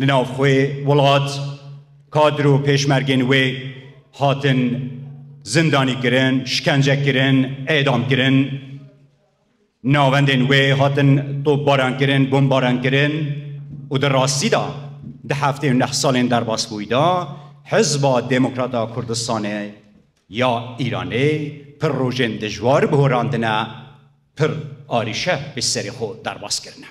لە ناوخۆی وڵات کادر و پێشمەرگەی وێ هاتن زندانی کرن، شکەنجە کرن، ئێدام کرن، ناوەندێن وێ هاتن تۆپباران کرن، بۆمباران کرن و دە ڕاستیدا دە هەفتێ و نەح ساڵێن دەرباس بوویدا حزبا دێموکراتا کوردستانێ یا ئیرانێ پر ڕۆژێن دژوار بهۆراندنە پر ئاریشە بسەری خۆ دەرباس کردنە.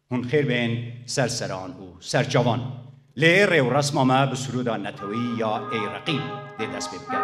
هون خێر بێن سەر سەران بوو سەرچەوان لێ ڕێ و ڕەسما مە بە سرودا نەتەوەی یا ئێ ڕەقی لێ دەس پێ بکەن.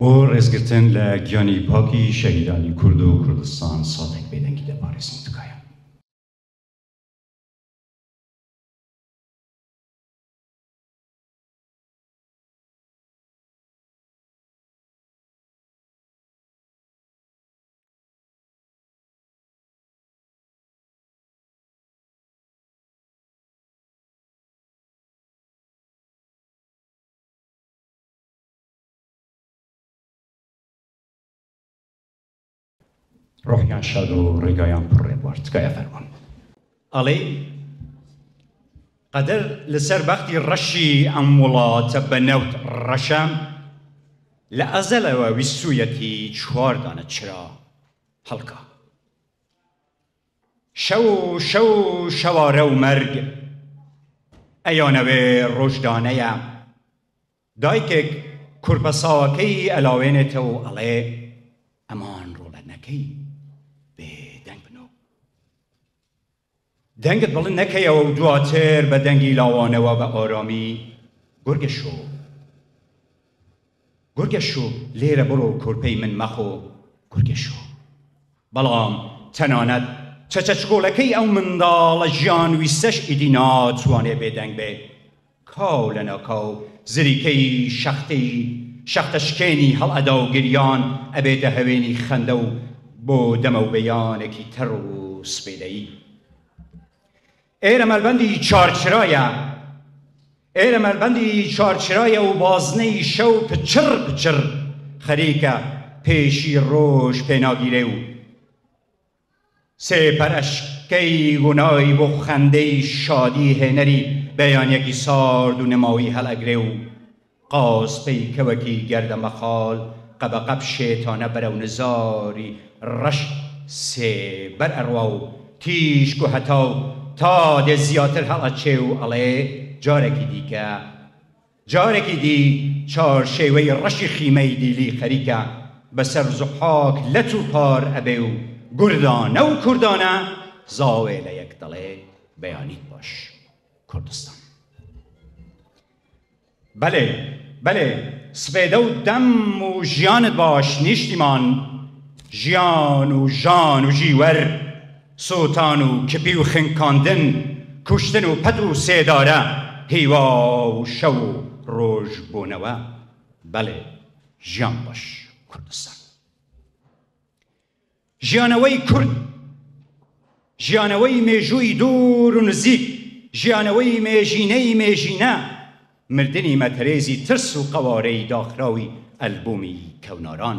بۆ ڕێزگرتن لە گیانی پاکی شەهیدانی کورد و کوردستان ساتێک بێدەنگی دەپارێزین تکایە. ڕۆحیان شاد و ڕێگایان پڕ ڕێبوار تکایە فەرمان. ئەڵێی قەدەر لەسەر بەختی ڕەشی ئەم وڵاتە بە نەوت ڕەشە لە ئەزەلەوە ویستویەتی چوار دانە چرا هەڵکا شەو و شەو و شەوارە و مەرگ ئەیانەوێ ڕۆژدانەیە دایکێک کورپە ساوەکەی ئەلاوێنێتەوە و ئەڵێ، ئەمان ڕۆڵە نەکەی، بێ دەنگ بن و دەنگت بڵند نەکەیەوە و دواتر بە دەنگی لاوانەوە بە ئارامی، گورگە شۆ، گورگە شۆ، لێرە بڕۆ و کورپەی من مەخۆ، گورگە شۆ. بەڵام تەنانەت چەچەچکۆلەکەی ئەو منداڵە ژیانویستەش ئیدی ناتوانێ بێ دەنگ بێ، کاو لە ناکاو زریکەی شەختەی شەختە شکێنی هەڵئەداو گریان ئەبێتە هەوێنی خەندەو بۆ دەمەو بەیانەکی تەڕ و سپێدەیی ئێرە مەلبەندی چارچرایە ئێرە مەلبەندی چارچرایە و بازنەی شەو پچڕ پچڕ خەریکە پێشی ڕۆژ پێناگیرێ و سێپەرەشکەی گونای بۆ خەندەی شادی هێنەری بەیانیەکی سارد و نەماوی هەڵئەگرێ و قاز پەیکەوەکی گەردە مەقال قەبەقەب شێتانە بەرەو نزاری ڕەش سێبەر ئەڕوا و تیشک و هەتاو تا دێ زیاتر هەڵئەچێ و ئەڵێ جارەکی دیکە، جارێکی دی چارشێوەی ڕەشی خیمەی دیلی خەریکە بە سەر زوحاک لەت و پار ئەبێ و گوردانە و کوردانە زاوێ لە یەک دەڵێ بەیانیت باش کوردستان. بەلێ بەلێ سپێدە و دەم و ژیانت باش نیشتیمان ژیان و ژان و ژیوەر. سووتان و کپی و خنکاندن، کوشتن و پەت و سێدارە، هیوا و شەو و ڕۆژ بوونەوە. بەڵێ ژیان بەش کوردستان. ژیانەوەی کورد، ژیانەوەی مێژووی دوور و نزیک، ژیانەوەی مێژینەی مێژینە، مردنی مەتەرێزی ترس و قەوارەی داخراوی ئەلبوومی کەوناران.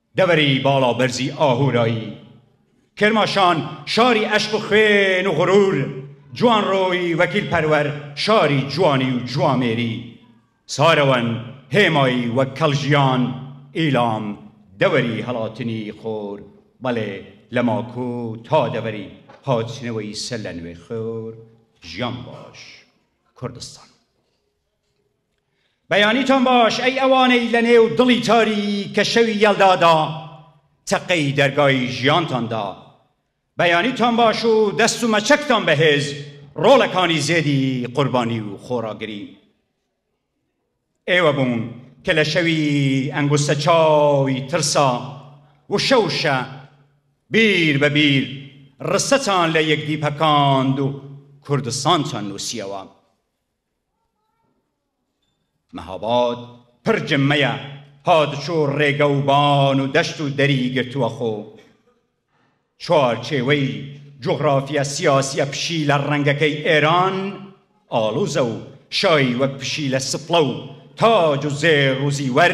دەڤەری باڵا بەرزی ئاهورایی کرماشان شاری ئەشق و خوێن و غرور جوانڕۆی وەکیل پەروەر شاری جوانی و جوامێری سارەوەن هێمای وەک کەڵ ژیان ئیلام دەوەری هەڵاتنی خۆر بەڵێ لە ماکۆ تا دەڤەری هاتنەوەی سەر لە نوێ خۆر ژیان باش کوردستان. بەیانیتان باش ئەی ئەوانەی لە نێو دڵی تاری کە شەوی یەلدادا چەقەی دەرگای ژیانتاندا بەیانیتان باش و دەست و مەچەکتان بەهێز ڕۆڵەکانی زێدی قوربانی و خۆراگری ئێوە بوون کە لە شەوی ئەنگوستە چاوی ترسا وشە وشە بیر بە بیر ڕستەتان لە یەکدی پەکاند و کوردستانتان نووسیەوە مەهاباد پڕ جمەیە هاتوچۆ و ڕێگە و بان و دەشت و دەری گرتووە خۆ. چوارچێوەی جوغرافییە سیاسییە پشیلە ڕەنگەکەی ئێران ئاڵوزە و شای وەک پشیلە سپڵە و تاج و زێڕ و زیوەر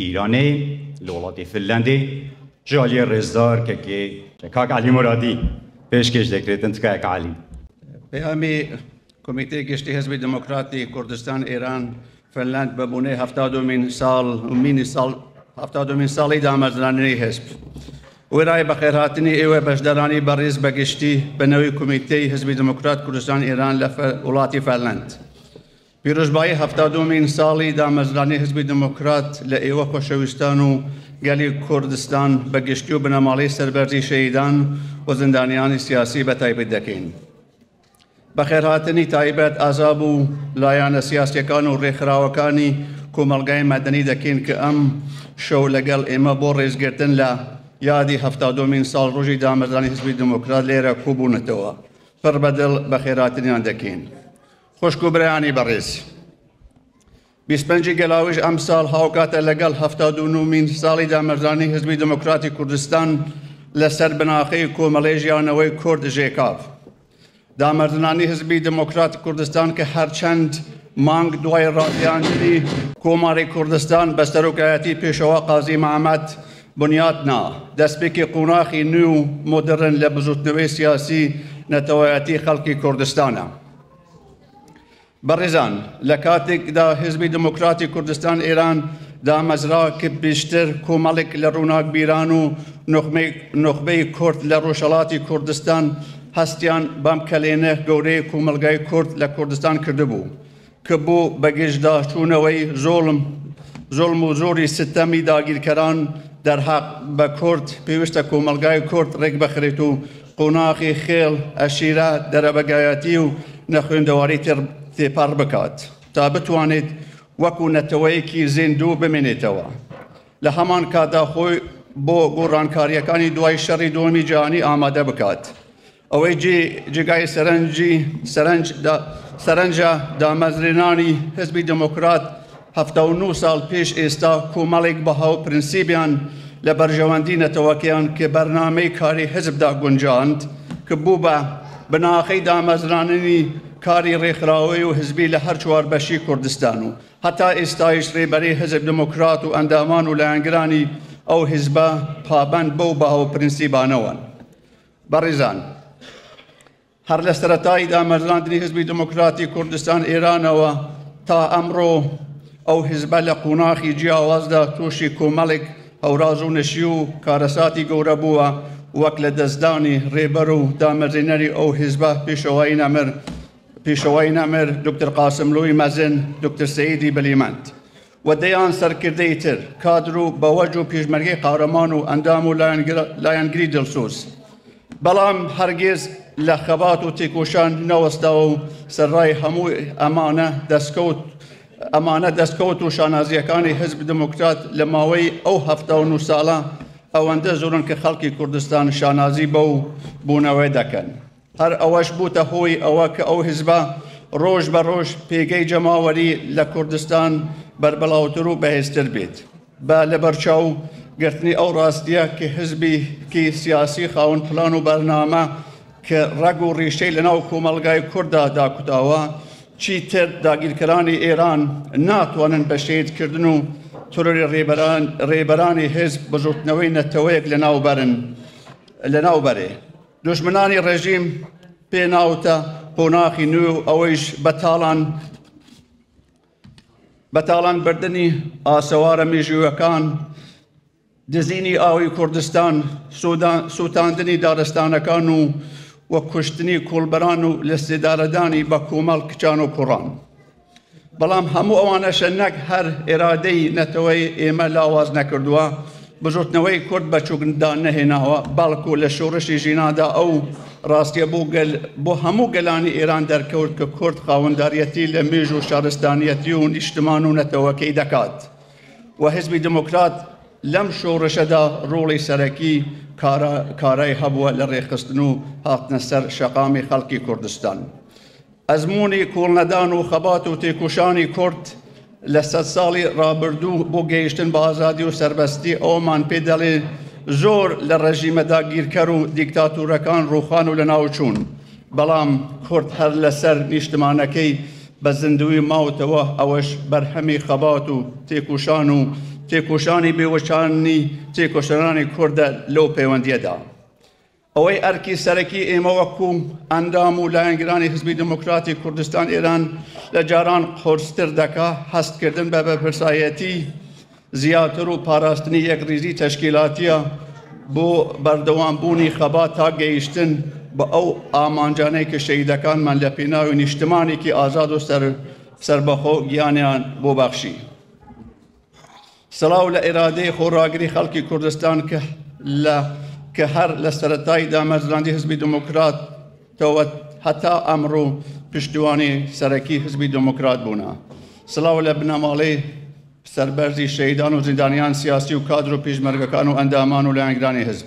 ئیرانێ لە وڵاتی فنلەندێ جالی ڕێزدار کە کێ کە کاک علی مرادی پێشکێش دەکرێتن تکایە کە علی پەیامی کۆمیتەی گشتی حزبی دموکراتی کوردستان ئێران فنلند بە بوونەی هەفتا دومین ساڵ مینی ساڵ هەفتا دومین ساڵی دامەزراننی هەست وێرای بەخێرهاتنی ئێوە بەشدارانی بەڕێز بەگشتی بەنەوەی کمیتەی حزبی دموکرات کوردستان ئێران لە وڵاتی فەرلند. پیرۆزبایی حەفتا دووەمین ساڵی دامەزرانی حیزبی دێموکرات لە ئێوە خۆشەویستان و گەلی کوردستان بە گشتی و بنەماڵەی سەربەرزی شەهیدان و زیندانیانی سیاسی بە تایبەت دەکەین. بەخێرهاتنی تایبەت، ئازا بوو لایەنە سیاسییەکان و ڕێکخراوەکانی کۆمەڵگای مەدەنی دەکەین کە ئەم شەو لەگەڵ ئێمە بۆ ڕێزگرتن لە یادی حەفتا دووەمین ساڵ ڕۆژی دامەزرانی حیزبی دێموکرات لێرە کۆبوونەتەوە، پڕ بە دڵ بەخێرهاتنیان دەکەین. خوشک و برایانی بەڕێز، بیست و پەنجی گەلاویژ ئەمساڵ هاوکاتە لەگەڵ هەفتا و دوو نوومین ساڵی دامەزرانی حیزبی دێموکراتی کوردستان لەسەر بناخەی کۆمەڵەی ژیانەوەی کورد، ژێکاف. دامەزرانی حیزبی دێموکراتی کوردستان کە هەرچەند مانگ دوای ڕاگەیاندنی کۆماری کوردستان بە سەرۆکایەتی پێشەوا قازی محەمەد بنیات نا، دەستپێکی قۆناخی نوێ و مۆدڕن لە بزووتنەوەی سیاسی نەتەوایەتی خەڵکی کوردستانە. بەڕێزان لە کاتێکدا حزبی دموکراتی کوردستان ئێران دامەزرا کە پێشتر کۆمەڵێک لە ڕووناک بیران و نخبەی کورد لە ڕۆژهڵاتی کوردستان هەستیان بەم کەلێنە گەورەی کۆمەلگای کورد لە کوردستان کردبوو کە بۆ بەگشتدا چوونەوەی زۆڵم زۆڵم و زۆری ستەمی داگیرکەران دەرحەق بە کورد پێویستە کۆمەلگای کورد ڕێک بخرێت و قۆناغی خێڵ، عەشیرە، دەرەبەگایەتی و نەخوێندەواری تێپەڕ بکات، تا بتوانێت وەکو نەتەوەیەکی زیندوو بمێنێتەوە. لە هەمان کاتدا خۆی بۆ گۆڕانکارییەکانی دوای شەڕی دووەمی جیهانی ئامادە بکات. ئەوەی جێگای سەرنجە، دامەزرێنانی حیزبی دێموکرات، حەفتا و نۆ ساڵ پێش ئێستا کۆمەڵێک بەها و پرنسیبیان لە بەرژەوەندی نەتەوەکەیان کە بەرنامەی کاری حزب داگونجاند کە بوو بە بناخەی دامەزراننی کاری ڕێکخراوەی و حزبی لە هەر چوار بەشی کوردستان و هەتا ئێستایش ڕێبەری حزب دموکرات و ئەندامان و لایەنگرانی ئەو حزبە پابەند بەو بەها و پرنسیبانەوەن بەڕێزان هەر لە سەرەتای دامەزراندنی حزبی دموکراتی کوردستان ئێرانەوە تا ئەمڕۆ ئەو حزبە لە قوناخی جیاوازدا تووشی کۆمەڵێک هەوراز و نەشی و کارەساتی گەورە بووە وەک لە دەستدانی ڕێبەر و دامەزرێنەری ئەو حزبە پێشەوەی نەمر پێشەوەی نەمر دکتر قاسملووی مەزن دکتر سعیدی بلیمەند و دەیان سەرکردەی تر، کادر و بەوەج و پیشمەرگەی قارەمان و ئەندام و لایەنگری دلسوز، بەڵام هەرگیز لە خەبات و تیکۆشان نەوەستاوە و سەرڕای هەموو ئەمانە دەستکەوت ئەمانە دەستکەوت و شانازیەکانی حزب دموکرات لە ماوەی ئەو هەفتە و نوساڵە ئەوەندە زۆرن کە خەڵکی کوردستان شانازی بەو بوونەوەی دەکەن. هەر ئەوەش بووتە هۆی ئەوە کە ئەو حزبە ڕۆژ بە ڕۆژ پێگەی جەماوەری لە کوردستان بەربڵاوتر و بەهێزتر بێت. بە لەبەرچاو گرتنی ئەو ڕاستییە کە حزبێکی سیاسی خاوەن پلان و بەرنامە کە ڕەگ و ڕیشەی لە ناو کۆمەڵگای کورددا داکوتاوە، چیتر داگیرکەرانی ئێران ناتوانن بە شەهید کردن و ترۆری ڕێبەرانی حزب بزووتنەوەی نەتەوەیەک لە ناو بەرن، لە ناو بەرێ. دوژمنانی ڕێژیم پێ ناوتە قۆناخی نوێ و ئەوەیش بە تاڵان بە تاڵان بردننی ئاسەوارە مێژووەکان دزینی ئاوی کوردستان سووتاندنی دارستانەکان و وە کوشتنی کۆڵبەران و لە سێدارەدانی بە کۆمەڵ کچان و کوڕان. بەڵام هەموو ئەوانەشە نەک هەر ئێرادەی نەتەوەی ئێمە لاواز نەکردووە، بزوتنەوەی کورد بە چووکدا نەهێناوە، بەڵکو لە شۆڕشی ژینادا ئەو ڕاستیە بۆ گەل بۆ هەموو گەلانی ئێران دەرکەوت کە کورد خاوەنداریەتی لە مێژ و شارستانیەتی و نیشتمان و نەتەوەکەی دەکات و حزبی دموکرات لەم شۆڕشەدا ڕۆڵی سەرەکی کارا کارای هەبووە لە ڕێخستن و هاتنە سەر شەقامی خەڵکی کوردستان. ئەزموونی کۆڵنەدان و خەبات و تێکۆشانی کورد لە سەد ساڵی ڕابردوو بۆ گەیشتن بە ئازادی و سەربەستی ئەوەمان پێ دەڵێ زۆر لە ڕێژیمە داگیرکەر و دیکتاتورەکان ڕووخان و لەناوچوون، بەڵام کورد هەر لەسەر نیشتمانەکەی بە زیندووی ماوتەوە، ئەوەش بەرهەمی خەبات و تێکۆشان و تێکۆشانی بێوچانی تێکۆشەرانی کوردە لەو پەیوەندییەدا. ئەوەی ئەرکی سەرەکی ئێمە وەکو ئەندام و لایەنگرانی حزبی دێموکراتی کوردستان ئێران لە جاران قورستر دەکا، هەستکردن بە بەرپرسایەتی زیاتر و پاراستنی یەکڕیزی تەشکیلاتییە بۆ بەردەوامبوونی خەبات تا گەیشتن بە ئەو ئامانجانەی کە شەهیدەکانمان لە پێناوی نیشتمانێکی ئازاد و سەربەخۆ گیانیان بۆ بەخشی. سڵاو لە ئیرادەی خۆڕاگری خەڵکی کوردستان کە لە کە هەر لە سەرەتای دامەزراندی حزبی دموکرات تەوە هەتا ئەمڕوو پشتیوانی سەرەکی حزبی دموکرات بوونە سڵاو لە بنەماڵەی سەربەرزی شەیدان و زیندانیان سیاسی و کادر و پیشمەرگەکان و ئەندامان و لایەنگرانی حزب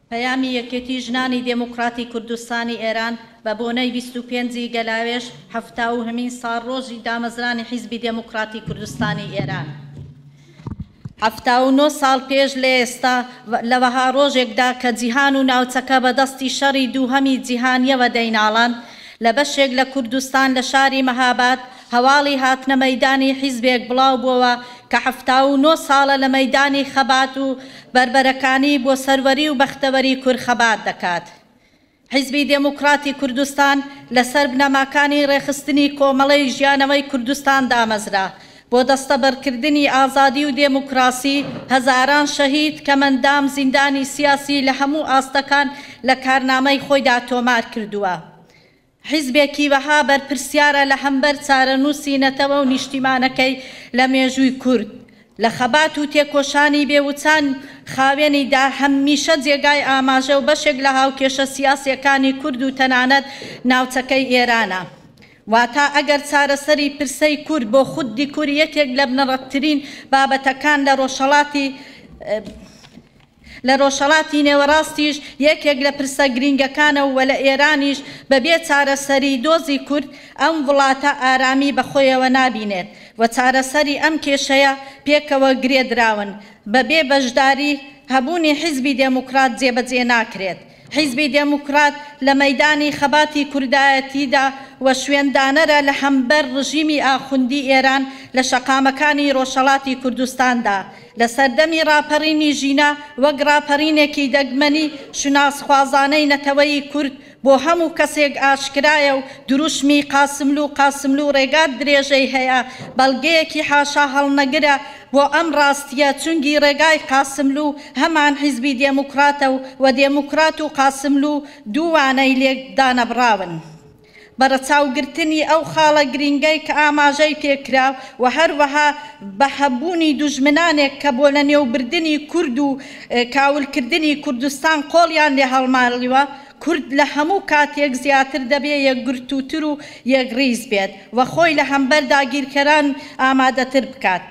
پەیامی یەکێتی ژنانی دێموکڕاتی کوردستانی ئێران بە بۆنەی بیست و پێنج ی گەلاوێژ حەفتا و هەمین ساڕۆژی دامەزرانی حیزبی دێموکڕاتی کوردستانی ئێران حەفتا و نۆ ساڵ پێش لە ئێستا لە وەها ڕۆژێکدا کە جیهان و ناوچەکە بە دەستی شەڕی دووهەمی جیهانیەوە دەیناڵان لە بەشێک لە کوردستان لە شاری مەهاباد هەواڵی هاتنە مەیدانی حیزبێک بڵاو بۆوە کە حەفتا و نۆ ساڵە لە مەیدانی خەبات و بەربەرەکانی بۆ سەروەری و بەختەوەری کورد خەبات دەکات. حیزبی دێموکڕاتی کوردستان لە سەر بنەماکانی ڕێخستنی کۆمەڵەی ژیانەوەی کوردستان دامەزرا، بۆ دەستەبڕ کردنی ئازادی و دێموکڕاسی هەزاران شەهید، کەمەندام، زیندانی سیاسی لە هەموو ئاستەکان لە کارنامەی خۆیدا تۆمار کردووە. حیزبێکی وەها بەرپرسیارە لە هەمبەر چارەنووسی نەتەوە و نیشتیمانەکەی لە مێژووی کورد لە خەبات و تێکۆشانی بێ وچان خاوێنی دا هەممیشە جێگای ئاماژە و بەشێک لە هاوکێشە سیاسیەکانی کورد و تەنانەت ناوچەکەی ئێرانە واتا ئەگەر چارەسەری پرسەی کورد بۆ خودی کورد یەکێک لە بنەڕەتترین بابەتەکان لە ڕۆژهەڵاتی لە ڕۆژهەڵاتی نێوەڕاستیش یەکێک لە پرسە گرینگەکانە و لە ئێرانیش بەبێ چارەسەری دۆزی کورد ئەم وڵاتە ئارامی بە خۆیەوە نابینێت و چارەسەری ئەم کێشەیە پێکەوە گرێدراون بەبێ بەشداری هەبوونی حیزبی دێموکڕات جێبەجێ ناکرێت. حیزبی دێموکڕات لە مەیدانی خەباتی کوردایەتیدا و شوێندانەرە لە هەمبەر ڕژیمی ئاخوندی ئێران لە شەقامەکانی ڕۆژهەڵاتی کوردستاندا. لە سەردەمی ڕاپەڕینی ژینا وەک ڕاپەڕینێکی دەگمەنی شوناسخوازانەی نەتەوەی کورد بۆ هەموو کەسێک ئاشکرایە و دروشمی قاسملوو قاسملوو ڕێگات درێژەی هەیە بەڵگەیەکی حاشاهەڵنەگرە بۆ ئەم ڕاستیە چونگی ڕێگای قاسملو هەمان حیزبی دێموکڕاتە و و دێموکڕات و قاسملو دوو وانەی لێ دانەبڕاون بە ڕەچاو گرتنی ئەو خاڵە گرینگەی کە ئاماژەی پێ کرا و هەروەها بە هەبوونی دوژمنانێک کە بۆ لە نێو بردنی کورد و کاول کردنی کوردستان قۆڵیان لێ هەڵماڵیوە کورد لە هەموو کاتێک زیاتر دەبێ یەکگرتووتر و یەکڕیز بێت و خۆی لە هەمبەر داگیرکەران ئامادەتر بکات.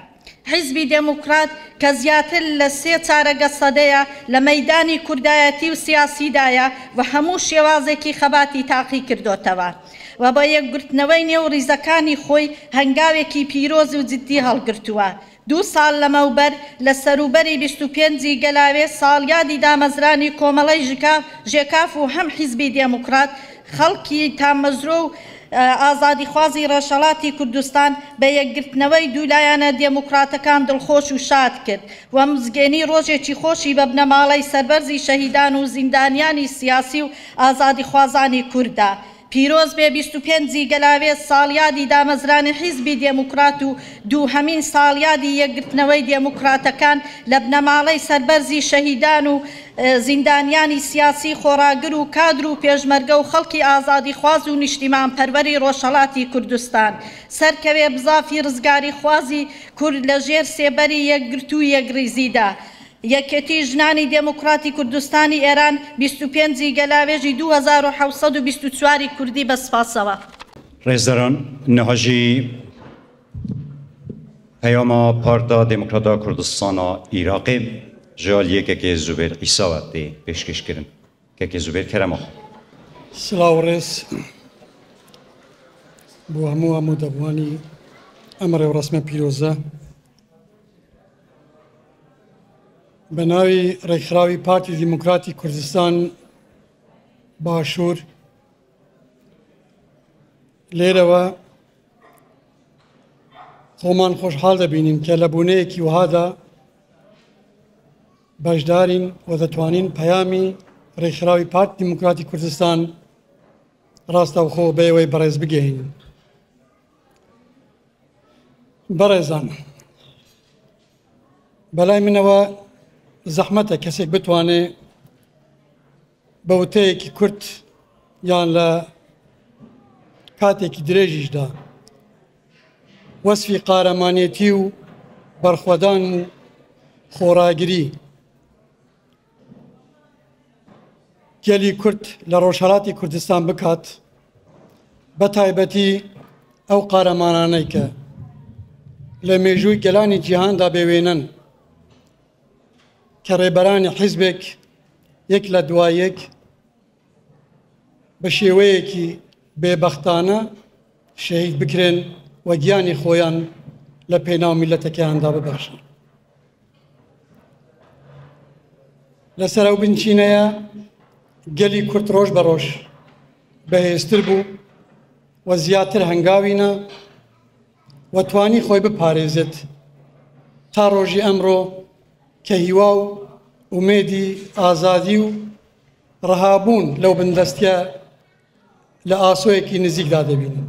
حیزبی دێموکڕات کە زیاتر لە سێ چارەگە سەدەیە لە مەیدانی کوردایەتی و سیاسیدایە و هەموو شێوازێکی خەباتی تاقی کردۆتەوە و بە یەکگرتنەوەی نێو ڕیزەکانی خۆی هەنگاوێکی پیرۆز و جدی هەڵگرتووە دوو ساڵ لەمەوبەر لە سەروبەری بیست و پێنج ی گەلاوێ ساڵیادی دامەزرانی کۆمەڵەی ژکاف، ژێکاف، و هەم حیزبی دێموکڕات، خەڵکی تامەزرۆ و ئازادیخوازی ڕۆژهەڵاتی کوردستان بە یەکگرتنەوەی دوو لایەنە دێموکڕاتەکان دڵخۆش و شاد کرد و مزگێنی ڕۆژێکی خۆشی بە بنەماڵەی سەربەرزی شەهیدان و زیندانیانی سیاسی و ئازادیخوازانی کورد دا. پیرۆز بێ بیست و پێنج ی گەلاوێز ساڵیادی دامەزرانی حیزبی دێموکڕات و دووهەمین ساڵیادی یەکگرتنەوەی دێموکڕاتەکان لە بنەماڵەی سەربەرزی شەهیدان و زیندانیانی سیاسی خۆڕاگر و کادر و پێشمەرگە و خەڵکی ئازادیخواز و نیشتیمانپەروەری ڕۆژهەڵاتی کوردستان سەرکەوێ بزافی ڕزگاریخوازی کورد لە ژێر سێبەری یەکگرتوو یەکڕیزیدا یەکێتی ژنانی دێموکڕاتی کوردستانی ئێران بیست و پێنج ی گەلاوێژی دوو هەزار و حەوت سەد و بیست و چوار ی کوردی بە سپاسەوە. ڕێزداران، نهجی پەیاما پارتا دێموکڕاتا کوردستانا ئیراقێ ژە ئالیێ کەکێ زوبێر عیساوە دێ پێشکێش کرن. کەکێ زوبێر کەرەماخ. سڵاو و ڕێز بۆ هەموو هەموو دەڤانی ئەم ڕێوڕەسمە پیرۆزە. بە ناوی ڕێکخراوی پارتی دیموکراتی کوردستان باشوور لێرەوە خۆمان خۆشحاڵ دەبینین کە لە بوونەیەکی وهادا بەشدارین و دەتوانین پەیامی ڕێکخراوی پارت دیموکراتی کوردستان ڕاستەوخۆ بەیەوەی بەڕێز بگەین بەڕێزان بەلای منەوە زەحمەتە کەسێک بتوانێ بە وتەیەکی کورت یان لە کاتێکی درێژیشدا وەسفی قارەمانێتی و بەرخوەدان و خۆراگری گەلی کورد لە ڕۆژهەڵاتی کوردستان بکات بە تایبەتی ئەو قارەمانانەی کە لە مێژووی گەلانی جیهاندا بێوێنن کە ڕێبەرانی حیزبێک یەک لە دوایەک بە شێوەیەکی بێبەختانە شەهید بکرێن و گیانی خۆیان لە پێناو میلەتەکەیاندا ببەخشن لەسەر ئەو بنچینەیە گەلی کورد ڕۆژ بە ڕۆژ بەهێزتر بوو و زیاتر هەنگاوینە و توانی خۆی بپارێزێت تا ڕۆژی ئەمڕۆ کە هیوا و ئومێدی ئازادی و ڕەهابوون لەو بندەستە لە ئاسۆیەکی نزیکدا دەبینن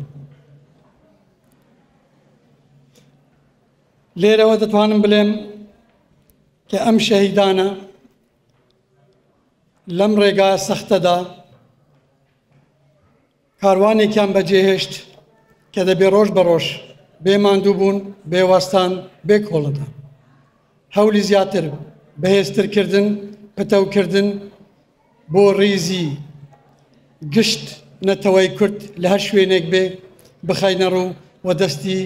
لێرەوە دەتوانم بلێم کە ئەم شەهیدانە لەم ڕێگا سەختەدا کاروانێکیان بەجێهێشت کە دەبێ ڕۆژ بە ڕۆژ بێ ماندوو بوون بێوەستان بێ کۆڵەدا هەولی زیاتر بەهێزترکردن پتەوکردن بۆ ڕیزی گشت نەتەوەی کورد لە هەر شوێنێک بێ بخەینە ڕوو و دەستی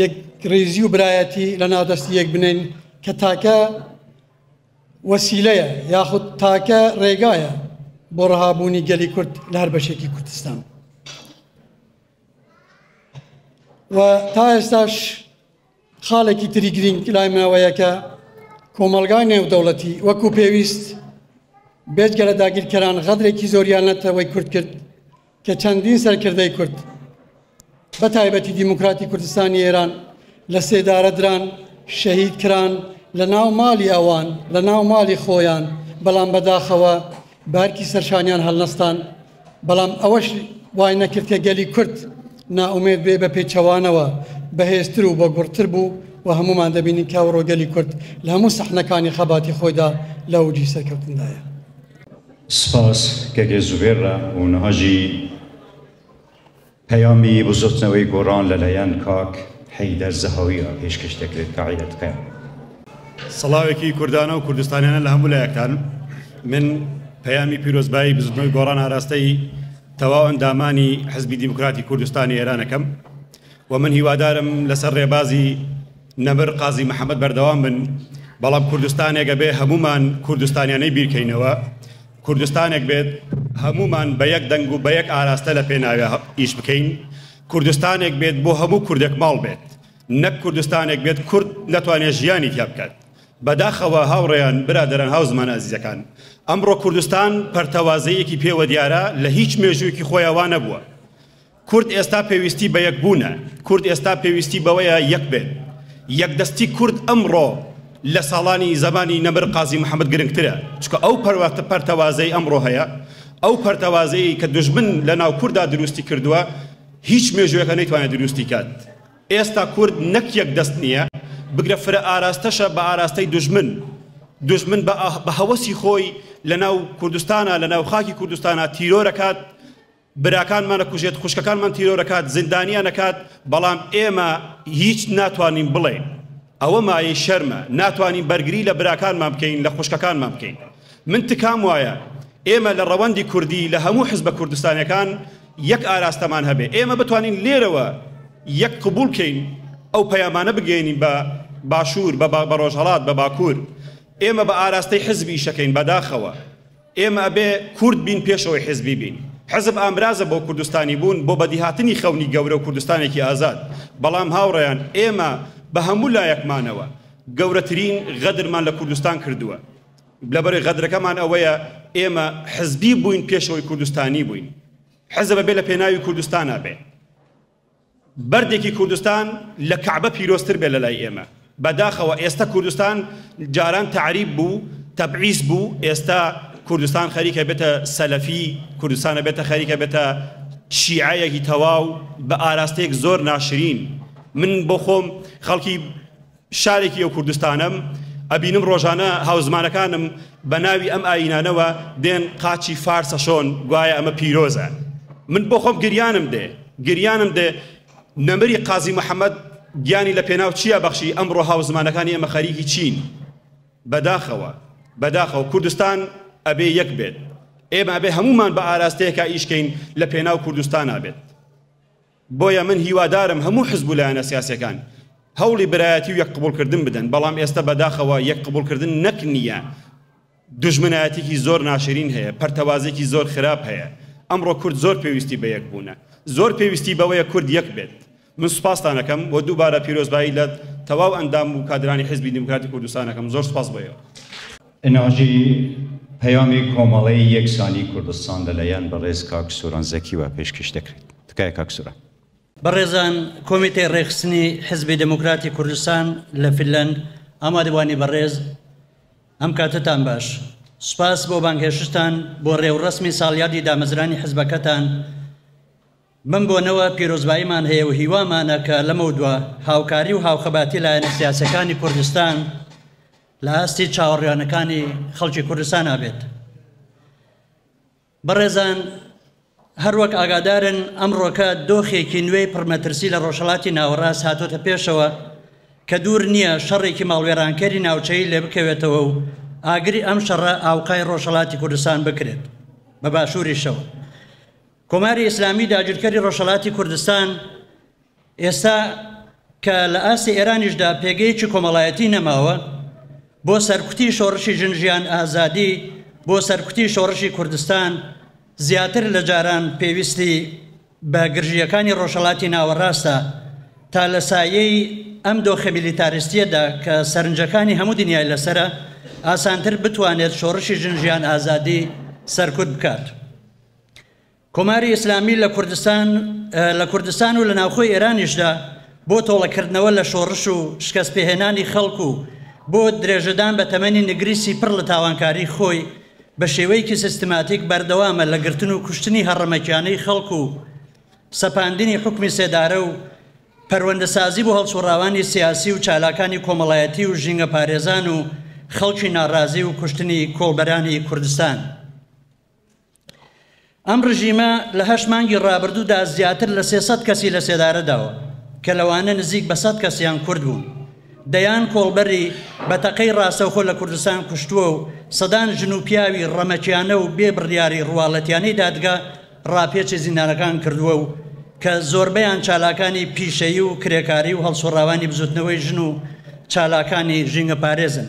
یەکڕیزی و برایەتی لە ناودەستی یەک بنین کە تاکە وەسیلەیە یاخود تاکە ڕێگایە بۆ ڕەهابوونی گەلی کورد لە هەر بەشێکی کوردستان و تا ئێستاش خاڵێکی تری گرینگ لای من ئەوەیە کە کۆمەڵگای نێودەوڵەتی وەکو پێویست بێجگە لە داگیرکەران غەدرێکی زۆریان نەتەوەی کورد کرد کە چەندین سەرکردەی کورد بە تایبەتی دیموکراتی کوردستانی ئێران لە سێدارە دران شەهید کران لە ناو ماڵی ئەوان لە ناو ماڵی خۆیان بەڵام بەداخەوە بارکی سەرشانیان هەڵنەستان بەڵام ئەوەش وای نەکرد کە گەلی کورد نائومێد بێ، بە پێچەوانەوە بەهێزتر و بەگوڕتر بوو و هەموومان دەبینین کە ئەوڕۆ گەلی کورد لە هەموو سەحنەکانی خەباتی خۆیدا لە ئەوجی سەرکەوتندایە. سپاس کەکێ زوبێر رە و نهاجی. پەیامی بزوتنەوەی گۆڕان لە لایەن کاک حەیدەر زەهاوییەوە پێشکەش دەکرێت کە عیلەت پەیام. سڵاوێکی کوردانە و کوردستانیانە لە هەموو لایەکتان. من پەیامی پیرۆزبایی بزوتنەوەی گۆڕان ئاراستەی تەواو ئەندامانی حزبی دیموکراتی کوردستانی ئێران ئەکەم و من هیوادارم لەسەر ڕێبازی نەمر قازی محەمەد بەردەوام بن بەڵام کوردستانێک ئەبێ هەموومان کوردستانیانەی بیر کەینەوە کوردستانێک بێت هەموومان بە یەک دەنگ و بە یەک ئاراستە لە پێناوێ ئیش بکەین کوردستانێک بێت بۆ هەموو کوردێک ماڵ بێت نەک کوردستانێک بێت کورد نەتوانێت ژیانی تیا بکات بەداخەوە هاوڕێیان برادران هاو زمان ئازیزەکان ئەمڕۆ کوردستان پەرتەوازەیەکی پێوە دیارە لە هیچ مێژوویەکی خۆیاوا نەبووە کورد ئێستا پێویستی بە یەک بوونە، کورد ئێستا پێویستی بەوەیە یەک بێت، یەک دەستی کورد ئەمڕۆ لە ساڵانی زەمانی نەمر قازی محەمەد گرنگترە، چونکە ئەو پەرتەوازەی ئەمڕۆ هەیە، ئەو پەرتەوازەی کە دوژمن لە ناو کورددا دروستی کردووە هیچ مێژوویەکە نەیتوانێت دروستی کات، ئێستا کورد نەک یەک دەست نییە بگرە فرە ئاراستەشە بە ئاراستەی دوژمن، دوژمن بە هەوەسی خۆی لە ناو کوردستانا لە ناو خاکی کوردستانا تیرۆر ئەکات، براکانمان ئەکوژێت خوشکەکانمان تیرۆرەکات زیندانیان ئەکات بەڵام ئێمە هیچ ناتوانین بڵێین ئەوە مایەی شەرمە ناتوانین بەرگری لە براکانمان بکەین لە خوشکەکانمان بکەین من تکام وایە ئێمە لە ڕەوەندی کوردی لە هەموو حزبە کوردستانەکان یەک ئاراستەمان هەبێ ئێمە بتوانین لێرەوە یەک قبول کەین ئەو پەیامانە بگەێنین بە باشوور بە ڕۆژهڵات بە باکوور ئێمە بە ئاراستەی حزبی شەکەین بەداخەوە ئێمە ئەبێ کورد بین پێش ئەوەی حزبی بین. حزب ئامرازە بۆ کوردستانی بوون، بۆ بەدیهاتنی خەونی گەورە و کوردستانێکی ئازاد. بەڵام هاوڕێیان ئێمە بە هەموو لایەکمانەوە گەورەترین غەدرمان لە کوردستان کردووە. لەبەرئەوەی غەدرەکەمان ئەوەیە ئێمە حزبی بووین پێش ئەوەی کوردستانی بووین. حزب ئەبێ لە پێناوی کوردستانا بێ. بەردێکی کوردستان لە کەعبە پیرۆزتر بێت لەلای ئێمە. بەداخەوە ئێستە کوردستان جاران تەعریب بوو، تەبعیس بوو، ئێستە کوردستان خەریکە بێتە سەلەفی، کوردستانە بێتە خەریکە بێتە شیعەیەکی تەواو بە ئاراستەیەک زۆر ناشرین. من بۆ خۆم خەڵکی. شارێکی ئەو کوردستانەم ئەبینم ڕۆژانە هاوزمانەکانم بە ناوی ئەم ئاینانەوە دێن قاچی فارسە شۆن گوایە ئەمە پیرۆزە من بۆ خۆم گریانم دێ گریانم دێ نەمری قازی محەممەد گیانی لە پێناو چیا بەخشی ئەمڕۆ هاوزمانەکانی ئێمە خەریکی چین بەداخەوە بەداخەوە کوردستان ئەبێ یەک بێت ئێمە بێ هەمومان بە ئاراستەیەکە ئیشکەین لە پێناو کوردستان نابێت بۆیە من هیوادارم هەموو حزب و لایەنە سیاسیەکان هەوڵی برایەتی و یەک قبوڵ کردن بدەن، بەڵام ئێستە بەداخەوە یەک قبوڵ کردن نەک نیە دوژمنایەتیکی زۆر ناشرین هەیە، پەرتەوازێکی زۆر خراپ هەیە، ئەمڕۆ کورد زۆر پێویستی بە یەک بوونە، زۆر پێویستی بەوەیە کورد یەک بێت. من سوپاستان ئەکەم و دووبارە پیرۆزبایی لە تەواو ئەندام و کادرانی حزبی دیموکراتی کوردستان ئەکەم، زۆر سوپاس بۆ ئێوە. ئناژی پەیامی کۆمەڵەی یەکسانی کوردستان لە لەیەن بەڕێز کاک سۆران زەکیوە پێشکەش دەکرێت. تکایە کاک سۆران. بەڕێزان کۆمیتەی ڕێکخستنی حیزبی دێموکراتی کوردستان لە فینلەند، ئامادەبووانی بەڕێز ئەم کاتەتان باش. سوپاس بۆ بانگهێشتتان بۆ ڕێوڕەسمی ساڵیادی دامەزرانی حیزبەکەتان. بەم بۆنەوە پیرۆزباییمان هەیە و هیوامانە کە لەمەودوا هاوکاری و هاوخەباتی لایەنە سیاسیەکانی کوردستان، لە ئاستی چاوەڕیانەکانی خەڵکی کوردستانا بێت. بەڕێزان هەروەک ئاگادارن ئەمڕۆکە دۆخێکی نوێی پڕمەترسی لە ڕۆژهڵاتی ناوەڕاست هاتۆتە پێشەوە کە دوور نییە شەڕێکی ماڵوێرانکەری ناوچەی لێ بکەوێتەوە و ئاگری ئەم شەڕە ئاوقای ڕۆژهڵاتی کوردستان بکرێت بە باشووریشەوە. کۆماری ئیسلامی داگیرکەری ڕۆژهەڵاتی کوردستان ئێستا کە لە ئاستی ئێرانیشدا پێگەیەکی کۆمەڵایەتی نەماوە بۆ سەرکوتی شۆڕشی ژن ژیان ئازادی بۆ سەرکوتی شۆڕشی کوردستان زیاتر لە جاران پێویستی بە گرژیەکانی ڕۆژهڵاتی ناوەڕاستە تا لە سایەی ئەم دۆخە میلیتارستیەدا کە سەرنجەکانی هەموو دنیای لەسرە ئاسانتر بتوانێت شۆڕشی ژن ژیان ئازادی سەرکوت بکات. کۆماری ئیسلامی لە کوردستان لە کوردستان و لە ناوخۆی ئێرانیشدا بۆ تۆڵەکردنەوە لە شۆڕش و شکست پێهێنانی خەڵک و بۆ درێژەدان بە تەمەنی نگریسی پڕ لە تاوانکاری خۆی بە شێوەیەکی سیستماتیک بەردەوامە لە گرتن و کوشتنی هەڕەمەکیانەی خەڵک و سەپاندنی حکمی سێدارە و پەروەندەسازی بۆ هەڵسوڕاوانی سیاسی و چالاکانی کۆمەڵایەتی و ژینگە پارێزان و خەڵکی ناڕازی و کوشتنی کۆڵبەرانی کوردستان. ئەم ڕژیمە لە هەشت مانگی ڕابردوودا زیاتر لە سێ سەد کەسی لە سێدارە داوە کە لەوانە نزیک بە سەد کەسیان کورد بوون دەیان کۆڵبەری بە تەقەی ڕاستەوخۆ لە کوردستان کوشتووە و سەدان ژن و پیاوی ڕەمەکیانە و بێ بڕیاری ڕواڵەتیانەی دادگا ڕاپێچی زیندانەکان کردووە و کە زۆربەیان چالاکانی پیشەیی و کرێکاری و هەڵسوڕاوانی بزوتنەوەی ژن و چالاکانی ژینگەپارێزن.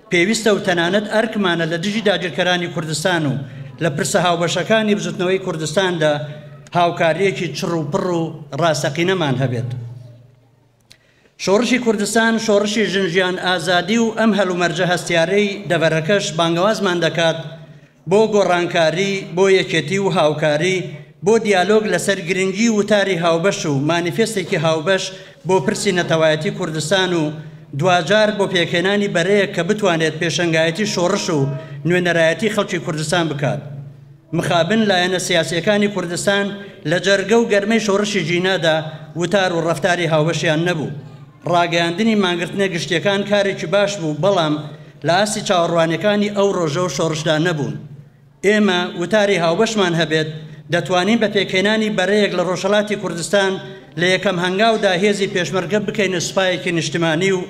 پێویستە و تەنانەت ئەرکمانە لە دژی داگیرکەرانی کوردستان و لە پرسە هاوبەشەکانی بزوتنەوەی کوردستاندا هاوکاریەکی چڕ و پڕ و ڕاستەقینەمان هەبێت. شۆڕشی کوردستان شۆڕشی ژن ژیان ئازادی و ئەم هەلومەرجە هەستیارەی دەڤەرەکەش بانگەوازمان دەکات بۆ گۆڕانکاری، بۆ یەکێتی و هاوکاری، بۆ دیالۆگ لەسەر گرنگی وتاری هاوبەش و مانیفێستێکی هاوبەش بۆ پرسی نەتەوایەتی کوردستان و دواجار بۆ پێکهێنانی بەرەیەک کە بتوانێت پێشەنگایەتی شۆڕش و نوێنەرایەتی خەڵکی کوردستان بکات. مخابن لایەنە سیاسییەکانی کوردستان لە جەرگە و گەرمەی شۆڕشی ژینادا وتار و ڕەفتاری هاوبەشیان نەبوو. ڕاگەیاندنی مانگرتنە گشتییەکان کارێکی باش بوو، بەڵام لە ئاستی چاوەڕوانیەکانی ئەو ڕۆژە و شۆڕشدا نەبوون. ئێمە وتاری هاوبەشمان هەبێت، دەتوانین بە پێکهێنانی بەرەیەک لە ڕۆژهەلاتی کوردستان لە یەکەم هەنگاودا هێزی پێشمەرگە بکەینە سوپایەکی نیشتمانی و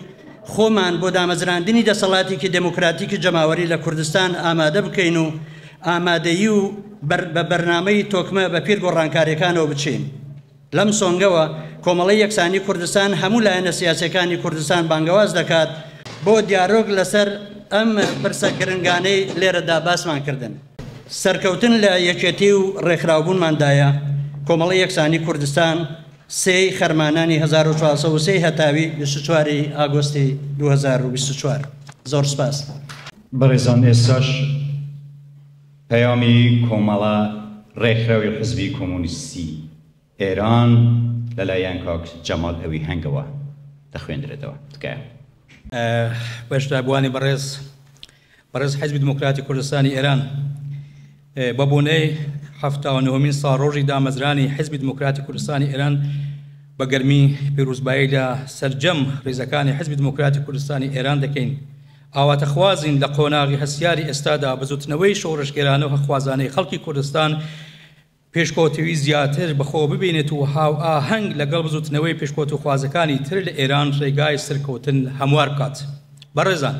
خۆمان بۆ دامەزراندنی دەسەڵاتێکی دێموکراتیکی جەماوەری لە کوردستان ئامادە بکەین و ئامادەیی و بە بەرنامەی تۆکمە بە پیر گۆڕانکاریەکانەوە بچین. لەم سۆنگەوە کۆمەڵەی یەکسانی کوردستان هەموو لایەنە سیاسیەکانی کوردستان بانگەواز دەکات بۆ دیارۆگ لەسەر ئەم پرسە گرنگانەی لێرەدا باسمان کردن. سەرکەوتن لە یەکێتی و ڕێکخراوبوونمان دایە، کۆمەڵەی یەکسانی کوردستان سێ ی خەرمانانی هەزار و چوار سەد و سێ هەتاوی بیست و چوار ی ئاگۆستی دوو هەزار و بیست و چوار. زۆر سپاس. بەڕێزان ئێستاش. پەیامی کۆمەڵە ڕێکخراوی حزبی کۆمۆنیستی ئێران لە لایەن کاک جەمال ئەوی هەنگەوە دەخوێندرێتەوە. تکایە. بەشدابووانی بەڕێز، بەڕێز حیزبی دیموکراتی کوردستانی ئێران بە بۆنەی حەفتا و نۆمین ساڵڕۆژی دامەزرانی حیزبی دیموکراتی کوردستانی ئێران بە گەرمی پیرۆزبایی لە سەرجەم ڕیزەکانی حیزبی دیموکراتی کوردستانی ئێران دەکەین. ئاواتەخوازین لە قۆناغی هەستیاری ئێستادا بزوتنەوەی شۆڕشگێرانەو هەقخوازانەی خەڵکی کوردستان پێشکەوتوی زیاتر بەخۆوە ببینێت و هاوئاهەنگ لەگەڵ بزوتنەوەی پێشکەوتوخوازەکانی تر لە ئێران ڕێگای سەرکەوتن هەموار بکات. بەڕێزان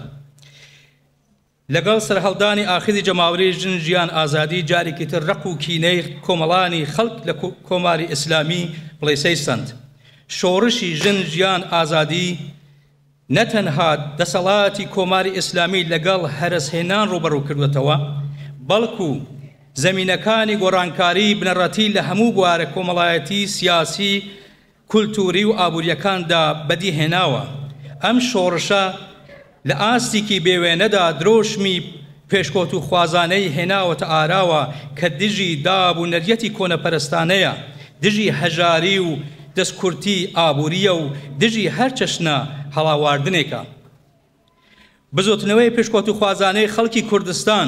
لەگەڵ سەرهەڵدانی ئاخیزی جەماوەری ژن ژیان ئازادی جارێکی تر ڕق و کینەی کۆمەڵانی خەڵک لە کۆماری ئیسلامی بڵیسەی سەند. شۆڕشی ژن ژیان ئازادی، نەتەنها دەسەڵاتی کۆماری ئیسلامی لەگەڵ هەرەسهێنان ڕووبەڕوو کردووەتەوە، بەڵکو زەمینەکانی گۆڕانکاریی بنەڕەتی لە هەموو بوارە کۆمەڵایەتی، سیاسی، کولتووری و ئابوورییەکاندا بەدی هێناوە. ئەم شۆڕشە لە ئاستیکی بێوێنەدا درۆشمی. پێشکەوتووخوازانەی هێناوەتە ئاراوە کە دژی داب و نەریتی کۆنەپەرستانەیە، دژی هەژاری و دەستکورتی ئابوورییە و دژی هەر چەشنە هەڵاواردنێکە. بزووتنەوەی پێشکەوتووخوازانەی خەڵکی کوردستان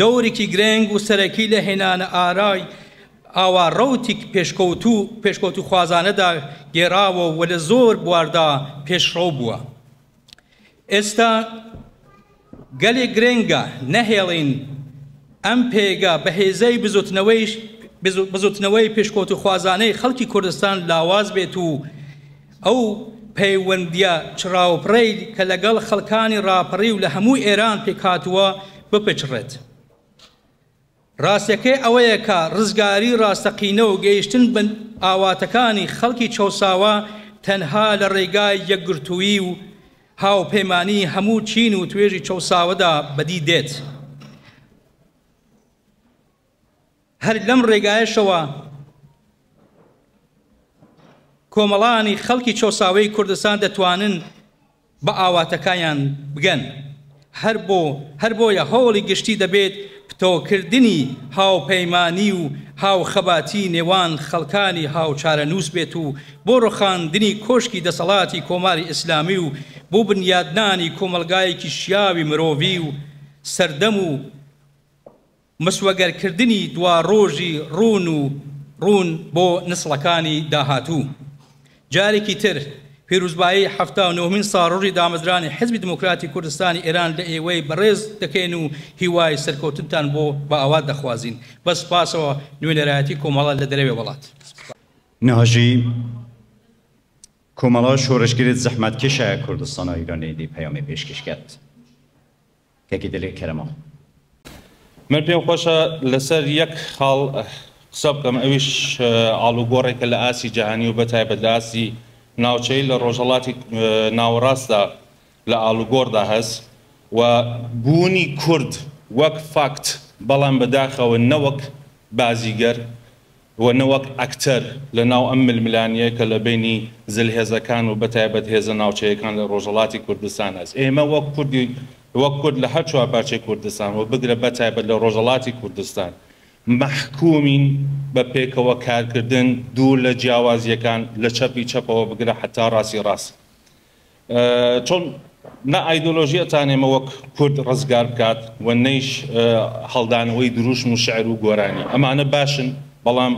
دەورێکی گرنگ و سەرەکی لە هێنانە ئارای ئاوا ڕەوتی پێشکەوتوو و پێشکەوتووخوازانەدا گێڕاوە و لە زۆر بواردا پێشڕەو بووە. ئێستا گەلێک گرنگە نەهێڵین ئەم پێگە بەهێزەی بزوتنەوەی پێشکەوتوخوازانەی خەڵکی کوردستان لاواز بێت و ئەو پەیوەندیە چڕاوپڕەی کە لەگەڵ خەڵکانی ڕاپەڕیو لە هەموو ئێران پێکهاتووە بپچڕێت. ڕاستەکەی ئەوەیە کە ڕزگاری ڕاستەقینە و گەیشتن بە ئاواتەکانی خەڵکی چەوساوە تەنها لە ڕێگای یەکگرتوویی و هاوپەیمانی هەموو چین و توێژی چەوساوەدا بەدی دێت. هەر لەم ڕێگایەشەوە کۆمەڵانی خەڵکی چەوساوەی کوردستان دەتوانن بە ئاواتەکایان بگەن. هەر بۆ هەر بۆیە هەوڵی گشتی دەبێت پتەوکردنی هاوپەیمانی و هاوخەباتی نێوان خەڵکانی هاوچارەنووس بێت و بۆ ڕوخاندنی کۆشکی دەسەڵاتی کۆماری ئیسلامی و بۆ بنیادنانی کۆمەڵگایەکی شیاوی مرۆڤی و سەردەم و مسوگەرکردنی دواڕۆژی ڕوون و ڕوون بۆ نسڵەکانی داهاتوو. جارێکی تر پیروزبایی حەفتا و نۆ مین ساڕۆژی دامەزرانی حیزبی دمۆکراتی کوردستانی ئێران لە ئێوەی بەڕێز دەکەین و هیوای سەرکەوتنتان بۆ بە ئاوات دەخوازین. بە سوپاسەوە نوێنەرایەتی کۆمەڵە لە دەرەوێ وڵات. نهجی کومەڵە شورشگرت زحمتکشە کردستانە ایرانێ دی پەیامێ پێشکەش کرد. کەکی دەلێ کەرەمە. من پێم خۆشە لەسەر یەک خاڵ قسە بکەم ئەویش ئاڵوگۆڕێکە لە ئاستی جیهانی و بەتایبەت لە ئاستی ناوچەیی لە ڕۆژهەڵاتی ناوەڕاستدا لە ئاڵوگۆڕدا هەست و بوونی کورد وەک فاکت بەڵام بەداخەوە نەوەک بازیگەر و نەوەک ئەکتەر لەناو ئەم ململانییە کە لە بەینی زلهێزەکان و بەتایبەت هێزە ناوچەیەکان لە ڕۆژهەڵاتی کوردستان هەس. ئێمە وەک کوردی وەک کورد لە هەر چوار پارچەی کوردستان و بگرە بەتایبەت لە ڕۆژهەڵاتی کوردستان مەحکومین بە پێکەوە کارکردن دوور لە جیاوازییەکان لە چەپی چەپەوە بگرە حەتا ڕاستی ڕاست چۆن نە ئایدۆلۆژیەتان ئێمە وەک کورد ڕزگار بکات و نەیش هەڵدانەوەی دروشم و شعر و گۆرانی. ئەمانە باشن بەڵام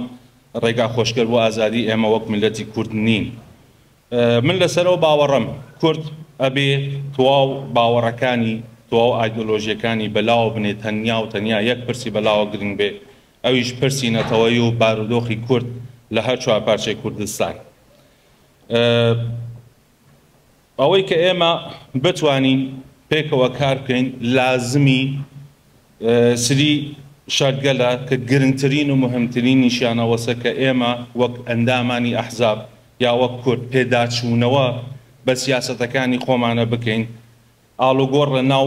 ڕێگا خۆشکەر بۆ ئازادی ئێمە وەک میللەتی کورد نین. من لەسەر ئەو باوەڕەم کورد ئەبێ تواو باوەڕەکانی تواو ئایدۆلۆژیەکانی بەلاوە بنێ تەنیا و تەنیا یەک پرسی بەلاوە گرنگ بێ ئەویش پرسی نەتەوەیی و بارودۆخی کورد لە هەر چوار پارچەی کوردستان. ئەوەی کە ئێمە بتوانین پێکەوە کار بکەین لازمی سری شەرگەلە کە گرنگترین و مهمترین نیشانەوەسە کە ئێمە وەک ئەندامانی ئەحزاب یا وەک کورد پێداچوونەوە بە سیاسەتەکانی خۆمانە بکەین ئاڵوگۆڕ لە ناو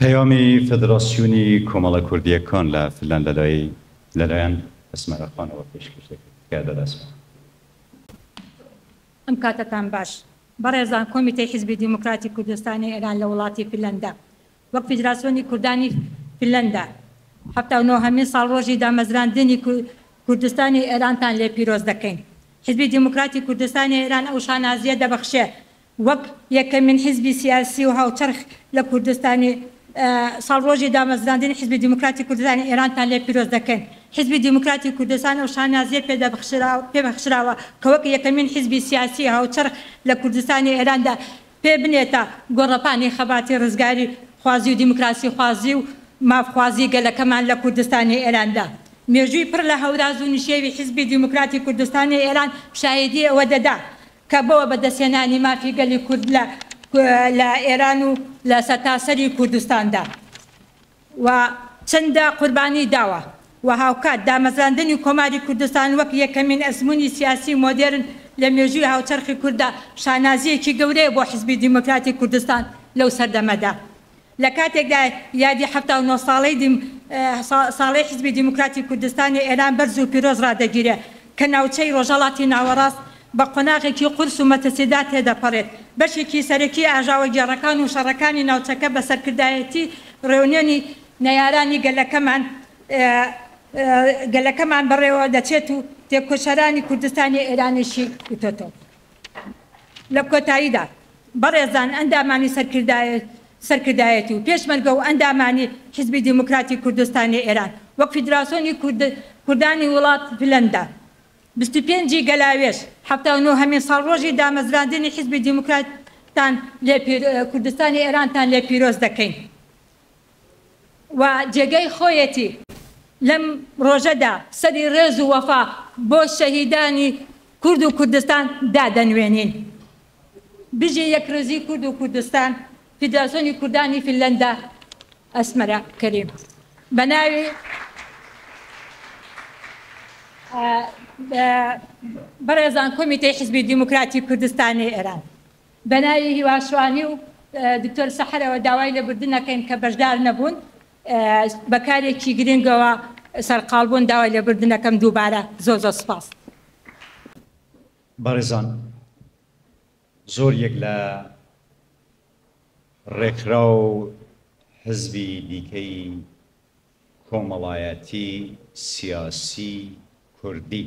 پەیامی فێدراسیونی کۆمەڵە کوردییەکان لە فنلاند لەلای لەلایەن ئەسمەرا خانەوە پێشکەش دەکرێت. تکایە داداسپێن. ئەم کاتەتان باش. بەڕێزان کۆمیتەی حیزبی دیموکراتی کوردستانی ئێران لە وڵاتی فنلەندا وەک فیدراسیۆنی کوردانی فنلەندا حەفتا و نۆ هەمین ساڵڕۆژی دامەزراندنی کوردستانی ئێرانتان لێ پیرۆز دەکەین. حیزبی دیموکراتی کوردستانی ئێران ئەو شانازییە دەبەخشێ وەک یەکەمین حیزبی سیاسی و هاوچەرخ لە کوردستانی ساڵڕۆژی دامەزراندنی حیزبی دیموکراتی کوردستانی ئێرانتان لێ پیرۆز دەکەین. حیزبی دیموکراتی کوردستان ئەو شانازییە پێ بەخشراوە کە وەک یەکەمین حیزبی سیاسی هاوچەرخ لە کوردستانی ئێراندا پێ بنێتە گۆڕەپانی خەباتی ڕزگاری خوازی و دیموکراسی خوازی و ماف خوازی گەلەکەمان لە کوردستانی ئێراندا. مێژووی پڕ لە هەوراز و نشێوی حیزبی دیموکراتی کوردستانی ئێران شاهیدی ئەوە دەدا، کە بۆ بەدەستهێنانی مافی گەلی کورد لە لە ئێران و لە سەرتاسەری کوردستاندا و چەندە قوربانی داوە و هاوکات دامەزراندنی کۆماری کوردستان وەک یەکەمین ئەزموونی سیاسی مۆدێرن لە مێژووی هاوچەرخی کورددا شانازییەکی گەورەیە بۆ حیزبی دیموکراتی کوردستان لەو سەردەمەدا. لە کاتێکدا یادی حەفتا و نۆ ساڵەی دیم ساڵەی حیزبی دیموکراتی کوردستانی ئێران بەرز و پیرۆز ڕادەگیرێ کە ناوچەی ڕۆژهەڵاتی ناوەڕاست بە قۆناغێکی قورس و مەترسیدار تێدەپەڕێت بەشێکی سەرەکی ئاژاوە گێڕەکان و شەڕەکانی ناوچەکە بە سەرکردایەتی ڕێونێنی نەیارانی گەلەکەمان گەلەکەمان بەڕێوە دەچێت و تێکۆشەرانی کوردستانی ئێرانیشی وتۆتۆ. لە کۆتاییدا بەڕێزان ئەندامانی سەرکردایەتی و پێشمەرگە و ئەندامانی حیزبی دێموکراتی کوردستانی ئێران وەک فیدراسۆنی کوردانی وڵات فلەندا بیست و پێنج ی گەلاوێژ حەفتا و نۆ هەمین ساڵڕۆژی دامەزراندنی حیزبی دێموکراتتان کوردستانی ئێرانتان لێ پیرۆز دەکەین. و جێگای خۆیەتی لەم ڕۆژەدا سەری ڕێز و وەفا بۆ شەهیدانی کورد و کوردستان دادەنوێنین. بژی یەکڕیزی کورد و کوردستان فیدراسۆنی کوردانی فینلەندا ئەسمەرە کەریم بە ناوی بەڕێزان کۆمیتەی حیزبی دیموکراتی کوردستانی ئێران بەناوی هیوا شوانی و دکتۆر سەحەرەوە داوای لێبوردن ئەکەین کە بەشدار نەبوون بەکارێکی گرنگەوە سەرقاڵ بوون داوای لێبوردن ئەکەم دووبارە زۆر زۆر سوپاس. بەڕێزان زۆر یەک لە ڕێکخراو و حزبی دیکەی کۆمەڵایەتی سیاسی کوردی.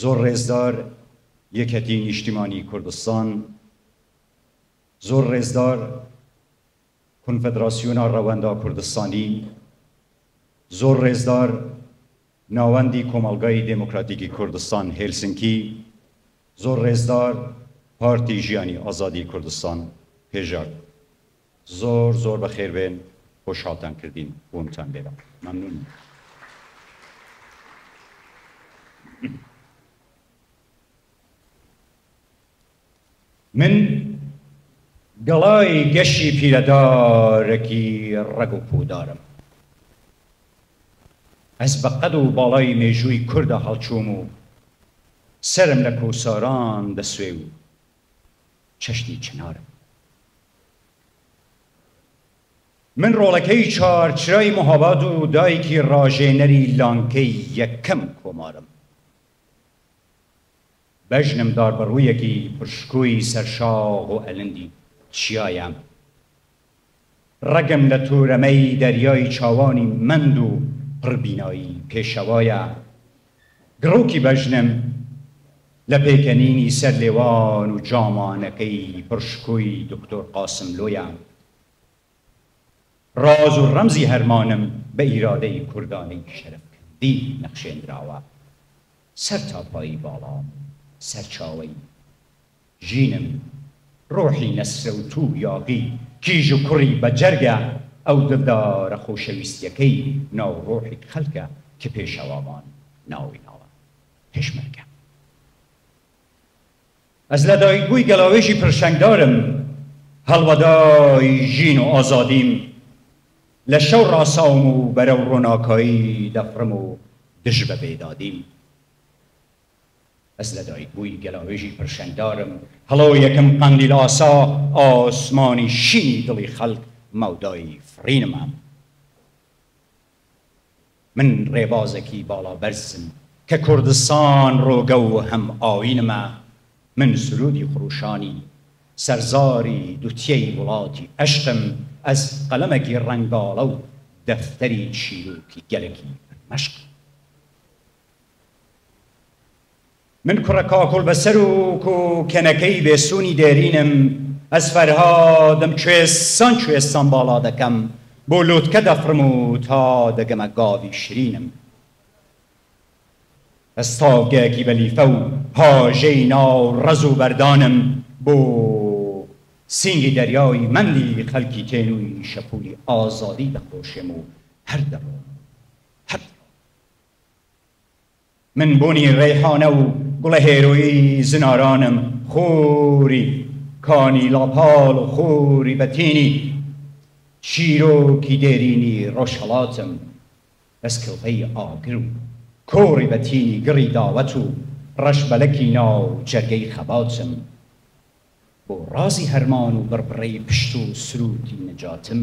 زۆر ڕێزدار یەکەتی نیشتیمانی کوردستان، زۆر ڕێزدار کونفدراسیونا ڕەوەندا کوردستانی، زۆر ڕێزدار ناوەندی کۆمەڵگای دێمۆکراتیکی کوردستان هێلسنکی، زۆر ڕێزدار پارتی ژیانی ئازادی کوردستان پێشاک. زۆر زۆر بەخێربێن خۆشحاڵتان کردین بۆمتان لێرە مەمنونم. من گەڵای گەشی پیرەدارەکی ڕەگ و پوودارم. ئەز بە قەد و باڵای مێژووی کوردا هەڵچووم و سەرم لە کوساران دەسوێ و چەشنی چنار. من ڕۆڵەکەی چارچرای مهاباد و دایکی ڕاژێنەری لانکەی یەکەم کۆمارم. بەژنم داربەڕوویەکی پڕشکۆی سەرشاخ و ئەلندی چیایە. ڕەگم لە تورەمەی دەریای چاوانی مەند و پڕ بینایی پێشەوایە گڕۆکی بەژنم لە پێکەنینی سەر لێوان و جامانەکەی پڕ شکۆی دکتۆر قاسملۆیە ڕاز و ڕەمزی هەرمانم بە ئیرادەی کوردانەی شەرەفکەندی نەخشێنراوە سەرتاپایی باڵام و سەرچاوەی ژینم ڕۆحی نەسرەوتو یاغی کیژ و کوڕی بە جەرگە ئەو دڵدارە خۆشەویستیەکەی ناو ڕۆحی خەلکە ک پێشەوامان ناوی ناوە پێشمەرگە ئەز لە دایکبوی گەلاوێژی پرشەنگدارم هەڵوەدای ژین و ئازادیم لە شەو ڕاساوم و بەرەو ڕۆناکایی دەفڕم و دژ بە بێدادیم بەس لە دایک بووی گەلاوێژی پرشنگدارم هەڵۆ یەکم قەندیل ئاسا ئاسمانی شینی دڵی خەڵک مەودای فڕینم هەم من ڕێبازەکی باڵا بەرزم کە کوردستان ڕۆگە و هەم ئاوینمە من سروودی خروشانی سەرزاری دوتیەی وڵاتی ئەشقم ئەز قەلەمەکی ڕەنگاڵە و دەفتەری چیرۆکی گەلەکی پر مەشقم. من کوڕە کاکڵ بە سەروک و کەنەکەی بێ سوونی دێرینم، ئەز فەرهادم کوێستان کوێستان باڵا دەکەم، بۆ لۆتکە دەفڕم و تا دەگەمە گاوی شرینم. ئەز تاوگەکی بە لیفە و هاژەی ناو ڕەز و بەردانم، بۆ سینگی دەریای مەندی خەلکی تێنووی شەپوولی ئازادی دەخرۆشێم و هەر دەڕۆم و هەر دەڕۆم. من بۆنی ڕەیحانە و گوڵە هێرۆیی زنارانم خوری کانی لاپاڵ و خوری بەتینی چیرۆکی دێرینی ڕۆژهەڵاتم بەس کڵپەی ئاگر و کۆڕی بەتینی گڕی داوەت و ڕەشبەلەکی ناو جەرگەی خەباتم بۆ ڕازی هەرمان و بڕبڕەی پشت و سروودی نەجاتم